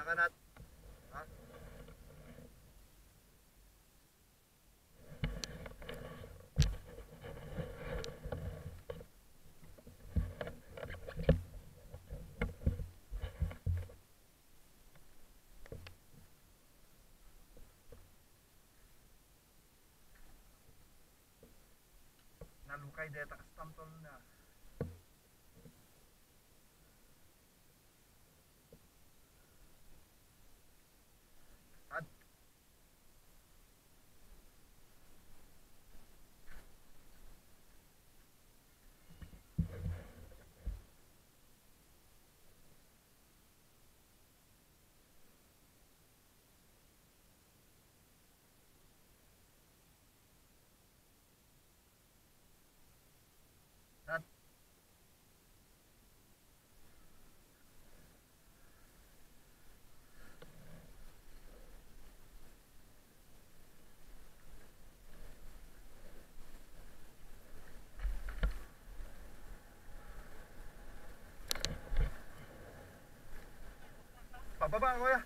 Nakanat. Ha? Nalukay deta ka stantol na. 拜拜，我呀。